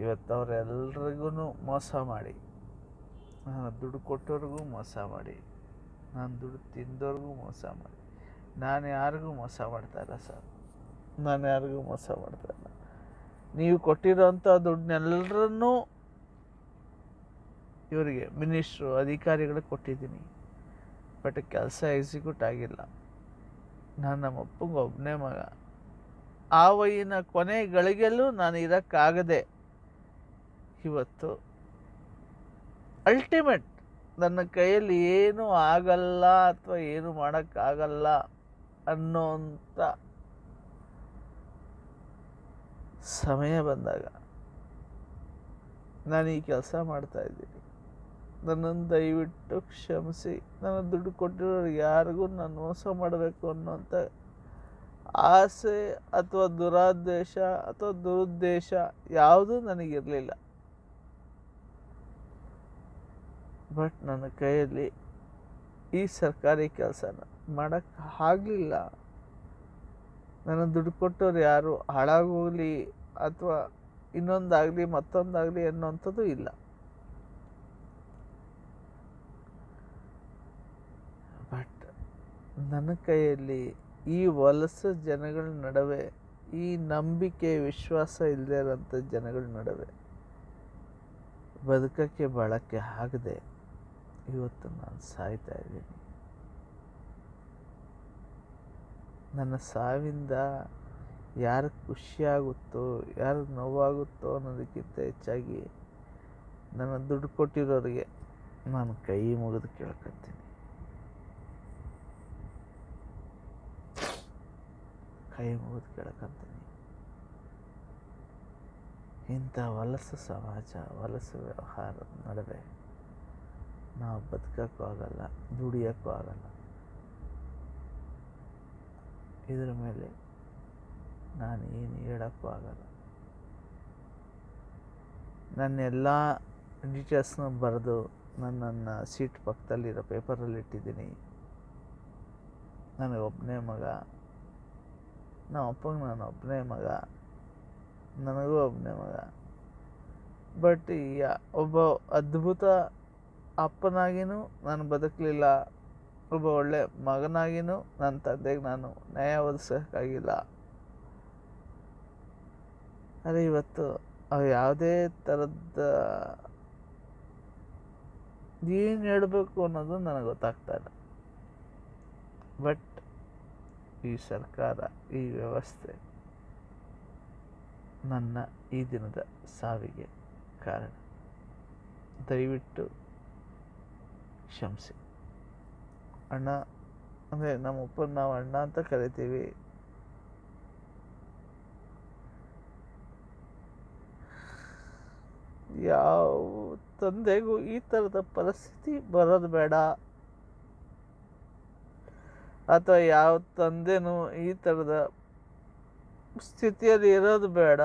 ಇವತ್ತು ಅವರೆಲ್ರಿಗೂ ಮೋಸ ಮಾಡಿ. ನಾನು ದುಡ್ಡು ಕೊಟ್ಟವ್ರಿಗೂ ಮೋಸ ಮಾಡಿ. ನಾನು ದುಡ್ಡು ತಿಂದವ್ರಿಗೂ ಮೋಸ ಮಾಡಿ. ನಾನು ಯಾರಿಗೂ ಮೋಸ ಮಾಡ್ತಾಯಿಲ್ಲ ಸರ್. ನಾನು ಯಾರಿಗೂ ಮೋಸ ಮಾಡ್ತಾಯಿಲ್ಲ ನೀವು ಕೊಟ್ಟಿರೋಂಥ ದುಡ್ಡನ್ನೆಲ್ಲರನ್ನೂ ಇವರಿಗೆ ಮಿನಿಸ್ಟ್ರು ಅಧಿಕಾರಿಗಳಿಗೆ ಕೊಟ್ಟಿದ್ದೀನಿ. ಬಟ್ ಕೆಲಸ ಎಕ್ಸಿಕ್ಯೂಟ್ ಆಗಿಲ್ಲ. ನಾನು ನಮ್ಮ ಅಪ್ಪಂಗೆ ಒಬ್ಬನೇ ಮಗ. ಆ ವಯ್ಯಿನ ಕೊನೆ ಗಳಿಗೆಲ್ಲೂ ನಾನು ಇರೋಕ್ಕಾಗದೆ ಇವತ್ತು ಅಲ್ಟಿಮೇಟ್ ನನ್ನ ಕೈಯಲ್ಲಿ ಏನೂ ಆಗಲ್ಲ ಅಥವಾ ಏನು ಮಾಡೋಕ್ಕಾಗಲ್ಲ ಅನ್ನೋಂಥ ಸಮಯ ಬಂದಾಗ ನಾನು ಈ ಕೆಲಸ ಮಾಡ್ತಾಯಿದ್ದೀನಿ ನನ್ನನ್ನು ದಯವಿಟ್ಟು ಕ್ಷಮಿಸಿ. ನನ್ನ ದುಡ್ಡು ಕೊಟ್ಟಿರೋರು ಯಾರಿಗೂ ನಾನು ಮೋಸ ಮಾಡಬೇಕು ಅನ್ನೋಂಥ ಆಸೆ ಅಥವಾ ದುರಾದ್ದೇಶ ಅಥವಾ ದುರುದ್ದೇಶ ಯಾವುದೂ ನನಗಿರಲಿಲ್ಲ. ಬಟ್ ನನ್ನ ಕೈಯಲ್ಲಿ ಈ ಸರ್ಕಾರಿ ಕೆಲಸನ ಮಾಡೋಕ್ಕೆ ಆಗಲಿಲ್ಲ. ನನ್ನ ದುಡ್ಡು ಕೊಟ್ಟವ್ರು ಯಾರು? ಹಾಳಾಗೋಗಲಿ ಅಥವಾ ಇನ್ನೊಂದಾಗಲಿ ಮತ್ತೊಂದಾಗಲಿ ಅನ್ನೋಂಥದ್ದು ಇಲ್ಲ. ಬಟ್ ನನ್ನ ಕೈಯಲ್ಲಿ ಈ ವಲಸ ಜನಗಳ ನಡುವೆ ಈ ನಂಬಿಕೆ, ವಿಶ್ವಾಸ ಇಲ್ಲದೆ ಇರೋಂಥ ಜನಗಳ ನಡುವೆ ಬದುಕಕ್ಕೆ, ಬಾಳಕ್ಕೆ ಆಗದೆ ಇವತ್ತು ನಾನು ಸಾಯ್ತಾ ಇದ್ದೀನಿ. ನನ್ನ ಸಾವಿಂದ ಯಾರು ಖುಷಿಯಾಗುತ್ತೋ, ಯಾರು ನೋವಾಗುತ್ತೋ ಅನ್ನೋದಕ್ಕಿಂತ ಹೆಚ್ಚಾಗಿ ನನ್ನ ದುಡ್ಡು ಕೊಟ್ಟಿರೋರಿಗೆ ನಾನು ಕೈ ಮುಗಿದು ಕೇಳ್ಕೊತೀನಿ. ಕೈ ಮುಗಿದು ಕೇಳ್ಕೊತೀನಿ. ಇಂಥ ವಲಸು ಸಮಾಜ, ವಲಸು ವ್ಯವಹಾರದ ನಡುವೆ ನಾವು ಬದುಕೋಕ್ಕೂ ಆಗಲ್ಲ, ದುಡಿಯೋಕ್ಕೂ ಆಗಲ್ಲ. ಇದರ ಮೇಲೆ ನಾನು ಏನು ಹೇಳೋಕ್ಕೂ ಆಗಲ್ಲ. ನನ್ನ ಎಲ್ಲ ಡೀಟೇಲ್ಸ್ನ ಬರೆದು ನನ್ನನ್ನು ಸೀಟ್ ಪಕ್ಕದಲ್ಲಿರೋ ಪೇಪರಲ್ಲಿ ಇಟ್ಟಿದ್ದೀನಿ. ನನಗೆ ಒಬ್ಬನೇ ಮಗ ನಮ್ಮ ಅಪ್ಪಗೆ ನಾನು ಒಬ್ಬನೇ ಮಗ, ನನಗೂ ಒಬ್ಬನೇ ಮಗ. ಬಟ್ ಒಬ್ಬ ಅದ್ಭುತ ಅಪ್ಪನಾಗಿನೂ ನಾನು ಬದುಕಲಿಲ್ಲ. ಒಬ್ಬ ಒಳ್ಳೆಯ ಮಗನಾಗಿನೂ ನನ್ನ ತಂದೆಗೆ ನಾನು ನ್ಯಾಯ ಒದಗಿಸೋಕ್ಕಾಗಿಲ್ಲ ಆದರೆ ಇವತ್ತು ಯಾವುದೇ ಥರದ ಏನು ಹೇಳಬೇಕು ಅನ್ನೋದು ನನಗೆ ಗೊತ್ತಾಗ್ತಾ ಇಲ್ಲ. ಬಟ್ ಈ ಸರ್ಕಾರ, ಈ ವ್ಯವಸ್ಥೆ ನನ್ನ ಈ ದಿನದ ಸಾವಿಗೆ ಕಾರಣ. ದಯವಿಟ್ಟು ಕ್ಷಮಿಸಿ. ಅಣ್ಣ, ಅಂದರೆ ನಮ್ಮ ಅಪ್ಪನ ನಾವು ಅಣ್ಣ ಅಂತ ಕರಿತೀವಿ. ಯಾವ ತಂದೆಗೂ ಈ ಥರದ ಪರಿಸ್ಥಿತಿ ಬರೋದು ಬೇಡ. ಅಥವಾ ಯಾವ ತಂದೆನೂ ಈ ಥರದ ಸ್ಥಿತಿಯಲ್ಲಿ ಇರೋದು ಬೇಡ.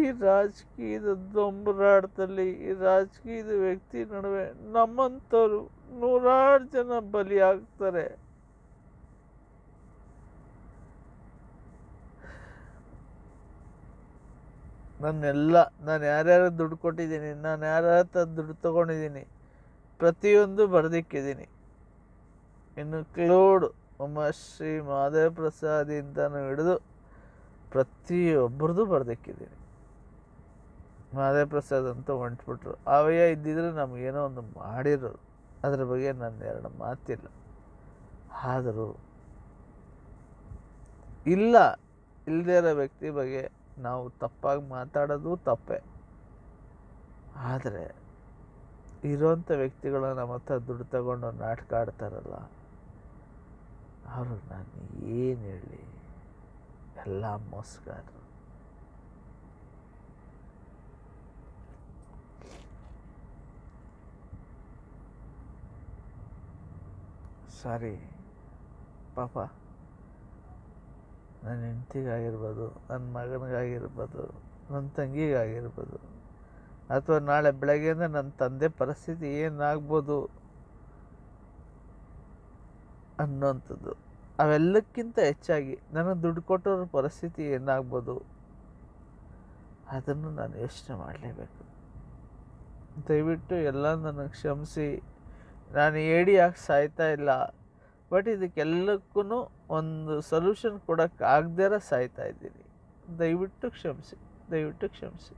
ಈ ರಾಜಕೀಯದ ದೊಂಬರಾಟದಲ್ಲಿ, ಈ ರಾಜಕೀಯದ ವ್ಯಕ್ತಿ ನಡುವೆ ನಮ್ಮಂಥವ್ರು ನೂರಾರು ಜನ ಬಲಿಯಾಗ್ತಾರೆ. ನನ್ನೆಲ್ಲ, ನಾನು ಯಾರ್ಯಾರು ದುಡ್ಡು ಕೊಟ್ಟಿದ್ದೀನಿ, ನಾನು ಯಾರ್ಯಾರ ದುಡ್ಡು ತಗೊಂಡಿದ್ದೀನಿ, ಪ್ರತಿಯೊಂದು ಬರೆದಿಕ್ಕಿದ್ದೀನಿ. ಇನ್ನು ಕ್ಲೋಡ್ ಉಮಾಶ್ರೀ ಮಾಧವ ಪ್ರಸಾದಿಂದನೂ ಹಿಡಿದು ಪ್ರತಿಯೊಬ್ಬರದು ಬರೆದಿಕ್ಕಿದ್ದೀನಿ. ಮಾಧವ ಪ್ರಸಾದ್ ಅಂತ ಹೊಂಟ್ಬಿಟ್ರು. ಅವಯ್ಯ ಇದ್ದಿದ್ರೆ ನಮಗೇನೋ ಒಂದು ಮಾಡಿರೋರು ಅದ್ರ ಬಗ್ಗೆ ನನ್ನ ಎರಡು ಮಾತಿಲ್ಲ. ಆದರೂ ಇಲ್ಲ ಇಲ್ಲದೇ ಇರೋ ವ್ಯಕ್ತಿ ಬಗ್ಗೆ ನಾವು ತಪ್ಪಾಗಿ ಮಾತಾಡೋದು ತಪ್ಪೇ. ಆದರೆ ಇರೋಂಥ ವ್ಯಕ್ತಿಗಳು ನಮ್ಮ ಹತ್ರ ದುಡ್ಡು ತಗೊಂಡು ನಾಟಕ ಆಡ್ತಾರಲ್ಲ ಅವರು ನಾನು ಏನು ಹೇಳಿ? ಎಲ್ಲ ಮೋಸಗಾರರು ಸಾರಿ. ಪಾಪ. ನನ್ನ ಹೆಂಡತಿಗಾಗಿರ್ಬೋದು, ನನ್ನ ಮಗನಿಗಾಗಿರ್ಬೋದು, ನನ್ನ ತಂಗಿಗಾಗಿರ್ಬೋದು, ಅಥವಾ ನಾಳೆ ಬೆಳಗ್ಗೆಯಿಂದ ನನ್ನ ತಂದೆ ಪರಿಸ್ಥಿತಿ ಏನಾಗ್ಬೋದು ಅನ್ನೋಂಥದ್ದು. ಅವೆಲ್ಲಕ್ಕಿಂತ ಹೆಚ್ಚಾಗಿ ನನಗೆ ದುಡ್ಡು ಕೊಟ್ಟವ್ರ ಪರಿಸ್ಥಿತಿ ಏನಾಗ್ಬೋದು ಅದನ್ನು ನಾನು ಯೋಚನೆ ಮಾಡಲೇಬೇಕು. ದಯವಿಟ್ಟು ಎಲ್ಲ ನನಗೆ ಕ್ಷಮಿಸಿ. ನಾನು ಏಡಿ ಯಾಕೆ ಸಾಯ್ತಾ ಇಲ್ಲ. ಬಟ್ ಇದಕ್ಕೆಲ್ಲಕ್ಕೂ ಒಂದು ಸೊಲ್ಯೂಷನ್ ಕೊಡೋಕ್ಕಾಗ್ದೇ ಸಾಯ್ತಾ ಇದ್ದೀನಿ. ದಯವಿಟ್ಟು ಕ್ಷಮಿಸಿ ದಯವಿಟ್ಟು ಕ್ಷಮಿಸಿ.